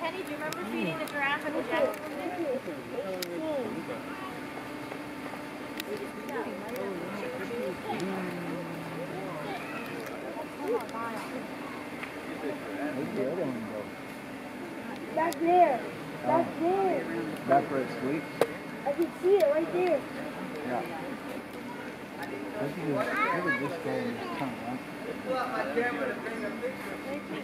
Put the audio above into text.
Teddy, do you remember feeding the giraffe and the jackal? Back there. Back there. That's where it sleeps? I can see it right there. Yeah. Look at this, look at this